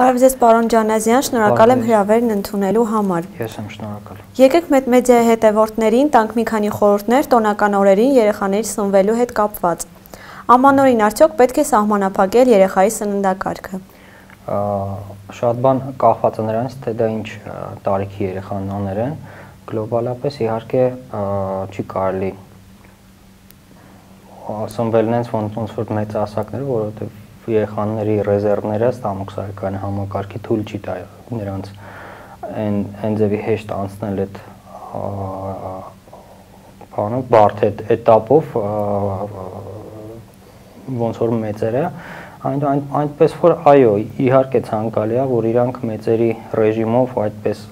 Բարև ձեզ, պարոն Ջանազյան, շնորհակալ եմ հրավերն ընդունելու համար։ Ես եմ շնորհակալ։ Եկեք մեծ մեդիայի հետևորդներին տանք մի քանի խորհուրդներ տոնական օրերին երեխաների սնվելու հետ կապված։ Ամանորին արդյոք պետք է սահմանափակել երեխայի սննդակարգը։ Շատ բան կախված է նրանից, թե դա ինչ տարիքի երեխաներ են։ Գլոբալապես իհարկե չի կարելի սնվել նենց ոնց որ մեծ ասակներ, որովհետև երեխաների ռեզերվները ստամոքսարական համակարգի թույլ չի տա նրանց այն այն ձևի հեշտ անցնել այդ բանը բարդ այդ этаպով ոնց որ մեծերը այն այնպես որ այո իհարկե ցանկալի է որ իրանք մեծերի ռեժիմով այդպես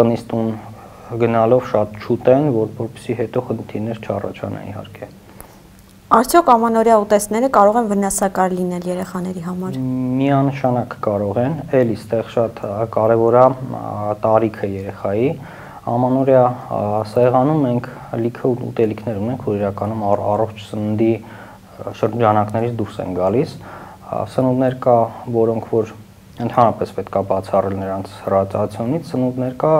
տնից տուն գնալով շատ շուտ են որ որպեսի հետո խնդիրներ չառաջանան իհարկե Արդյոք ամանորյա ուտեստները կարող են վնասակար լինել երեխաների համար։ Միանշանակ կարող են, էլի ստեղ շատ կարևոր է տարիքը երեխայի։ Ամանորյա սեղանում մենք լիքը ուտելիքներ ունենք, որ իրականում առողջ սննդի շրջանակներից դուրս են գալիս։ Սնունդներ կա, որոնք որ ընդհանրապես պետք է բացառել նրանց հրատացիոնից, սնունդներ կա,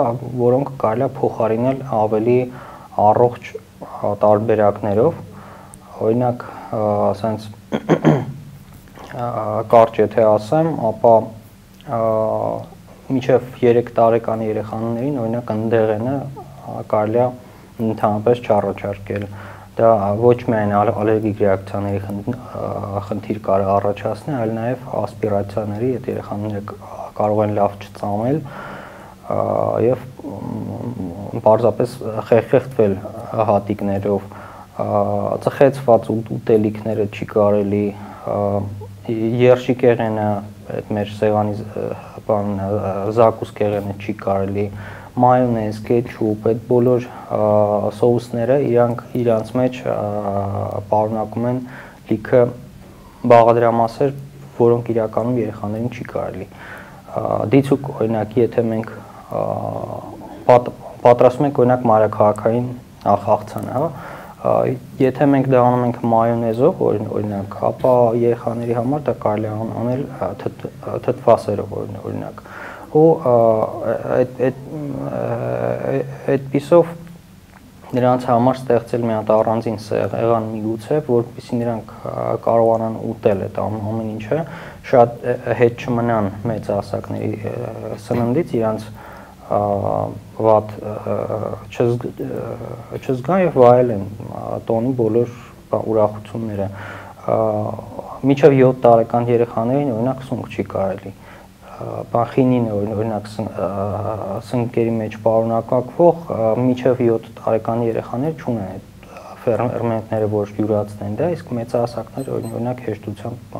որոնք կարելի է փոխարինել ավելի առողջ տարբերակներով Օրինակ, ասենց կարճ եթե ասեմ, ապա միջև 3 տարեկան երեխաներին օրինակ ընդեղենը կարելի է ընդհանրապես չառաջարկել դա ոչ միայն ալերգիկ ռեակցիաների խնդիր կարող առաջացնել, այլ նաև ասպիրացիաների, այդ երեխաները կարող են լավ չծամել եւ պարզապես խեղխեղտվել հատիկներով ծխեցված ուտելիքները չի կարելի երշիկեղենը այդ մեր սեղանի բան զակուսկեղենը չի կարելի մայոնեզ, կետչուպ, այդ բոլոր սոուսները իրանք իրանց մեջ պարունակում են լիքը բաղադրամասեր, որոնք իրականում երեխաներին չի կարելի։ Դիցուկ օրինակ, եթե մենք պատրաստում ենք օրինակ մարաքաղաքային աղցանը, հա, Եթե մենք դա անում ենք մայոնեզով, օրինակ, ապա երեխաների համար դա կարելի է անել թթվասերով օրինակ։ Ու այդ այդ այդ պիսով նրանց համար ստեղծել մի հատ առանձին սեղան միգուցե, որովհետեւ նրանք կարողանան ուտել այդ ամեն ինչը, շատ հետ չմնան մեծ ասակների սննդից, իրանց վատ չզգա եւ վայել են տոնի բոլոր ուրախությունները միջև 7 տարեկան երեխաներին օրինակ սունկ չի կարելի բախինին օրինակ սնկերի մեջ պարունակվող միջև 7 տարեկան երեխաներ չունեն այդ ֆերմենտները որ յուրացնեն դա, իսկ մեծահասակները օրինակ հեշտությամբ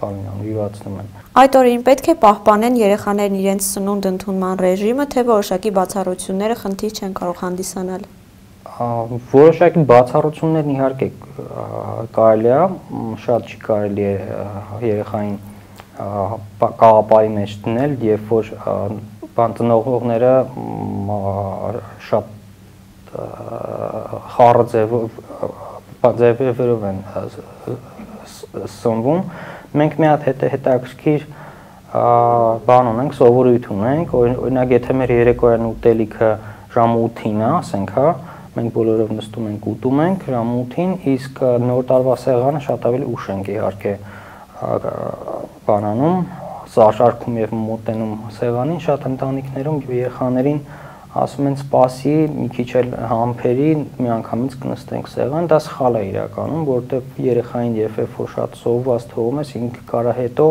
բանան յուրացնում են։ Այդ օրերին պետք է պահպանեն երեխաներն իրենց սնունդ ընդունման ռեժիմը, թե որոշակի բացառությունները խնդիր չեն կարող հանդիսանալ։ Որոշակի բացառություններն իհարկե կարելի է, շատ չի կարելի է երեխային կաղապարի մեջ դնել, երբ որ բան ծնողողները շատ խառը ձևով ձևերով են սնվում մենք մի հատ հետ հետաքրքիր բան ունենք սովորույթ ունենք օրինակ եթե մեր երեկոյան ուտելիքը ժամ 8-ին է ասենք հա մենք բոլորով նստում ենք ուտում ենք ժամ 8-ին իսկ նոր տարվա սեղանը շատ ավելի ուշ ենք իհարկե բանանում սարշարքում եւ մոտենում սեղանին շատ ընտանիքներում երեխաներին ասում են սպասի, մի քիչ էլ համբերի, միանգամից կնստենք սեղան, դա սխալ է իրականում, որովհետև երեխային երբ որ շատ սովված թողում ես, ինքը կարա հետո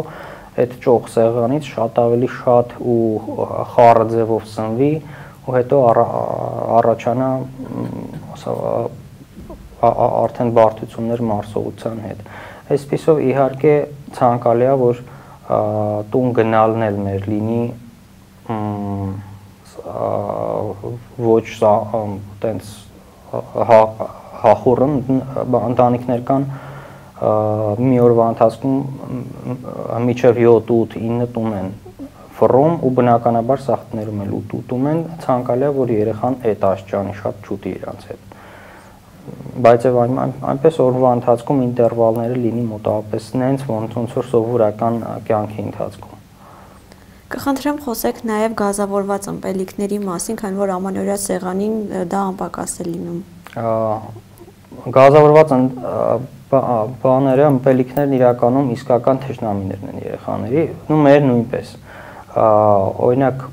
այդ ճոխ սեղանից շատ ավելի շատ ու խառը ձևով սնվի ու հետո առաջանա արդեն բարդություններ մարսողության հետ։ Այսպեսով իհարկե ցանկալի է որ տուն գնալն էլ մեր լինի ոչ սա տենց հախորն ընտանիքներ կան մի օրվա ընթացքում միջև 7-8-9 տուն են ֆռում ու բնականաբար սախտներում էլ ուտում են ցանկալի է որ երեխան այդ աշճանի շատ չուտի իրանց հետ բայց եւ այնպես օրվա ընթացքում ինտերվալները լինի մոտավորապես նենց ոնց ոնց որ սովորական կյանքի ընթացքում Կխնդրեմ խոսեք նաև գազավորված ըմպելիքների մասին, քանի որ ամանորյա սեղանին դա անպակաս է լինում։ Գազավորված բաները, ըմպելիքներն իրականում իսկական թշնամիներն են երեխաների, ու մեր նույնպես։ Օրինակ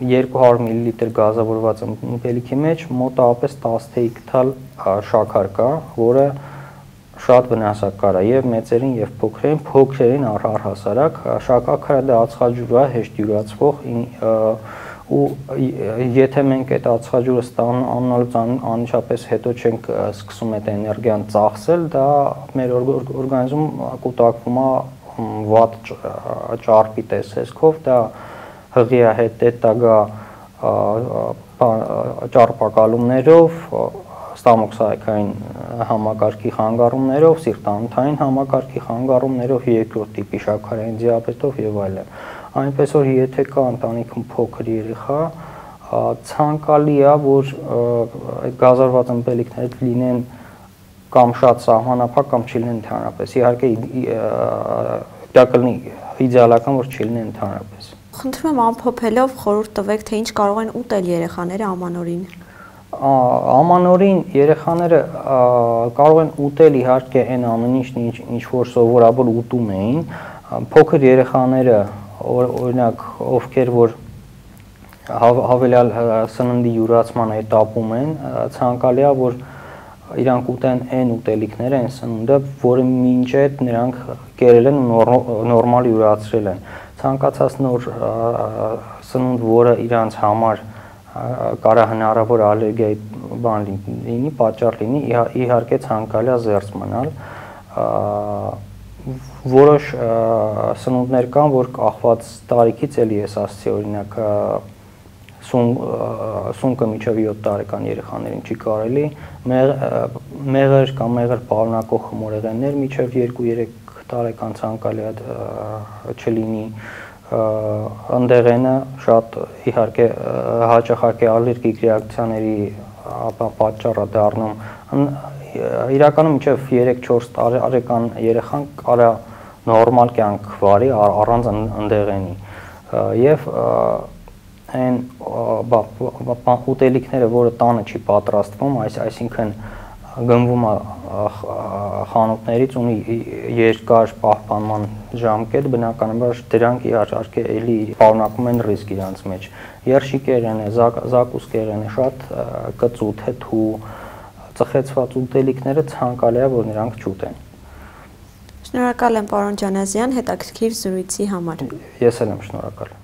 200 մլ գազավորված ըմպելիքի մեջ մոտավորապես 10 թալ շաքար կա, որը շատ վնասակար է եւ մեծերին եւ փոքրերին, փոքրերին առհասարակ շակակարը դա ածխաջուր է, հեշտ յուրացվող ու եթե մենք այդ ածխաջուրը ստանալուց անմիջապես հետո չենք սկսում այդ էներգիան ծախսել, դա մեր օրգանիզմում կուտակվում է վատ ճարպի տեսքով, դա հղի է հետ դա գա ճարպակալումներով, ստամոքսայքային համակարգի խանգարումներով, սիրտանոթային համակարգի խանգարումներով, երկրորդ տիպի շաքարային դիաբետով եւ այլն։ Այնպես որ եթե կա ընտանիքում փոքր երեխա, ցանկալի է, որ այդ գազարված ըմպելիքները լինեն կամ շատ սահմանափակ կամ չլինեն ընդհանրապես։ Իհարկե դա կլինի իդեալական, որ չլինեն ընդհանրապես։ Խնդրում եմ ամփոփելով խորհուրդ տվեք, թե ինչ կարող են ուտել երեխաները ամանորին ամանորին երեխաները կարող են ուտել իհարկե այն ամեն ինչն ինչ ինչ որ սովորաբար ուտում էին փոքր երեխաները օրինակ ովքեր որ հավելյալ սննդի յուրացման էտապում են ցանկալի է որ իրանք ուտեն այն ուտելիքները, այն սնունդը, որը մինչ այդ նրանք գերել են նորմալ յուրացրել են։ Ցանկացած նոր սնունդ, որը իրանք համար կարա հնարավոր ալերգիայի բան լինի, պատճառ լինի, իհարկե ցանկալի է զերծ մնալ որոշ սնունդներ կան, որ կախված տարիքից էլի ես ասացի, օրինակ սուն սունկը միջև 7 տարեկան երեխաներին չի կարելի, մեղր կամ մեղր պարունակող խմորեղեններ միջև 2-3 տարեկան ցանկալի է չլինի, ընդեղենը շատ իհարկե հաճախակի ալերգիկ ռեակցիաների պատճառը դառնում իրականում մինչև 3-4 տարեկան երեխան կարա նորմալ կյանք վարի առանց ընդեղենի եւ այն ուտելիքները, որը տանը չի պատրաստվում, այս այսինքն գնվում է խանութներից ունի երկար պահպանման ժամկետ, բնականաբար դրանք իհարկե էլի պարունակում են ռիսկ իրանց մեջ։ Երշիկերեն է, զակուսկերեն է, շատ կծուտ, հեթու, ծխեցված ուտելիքները ցանկալի է, որ նրանք չուտեն։ Շնորհակալ եմ պարոն Ջանազյան հետաքրքիր զրույցի համար։ Ես էլ եմ շնորհակալ։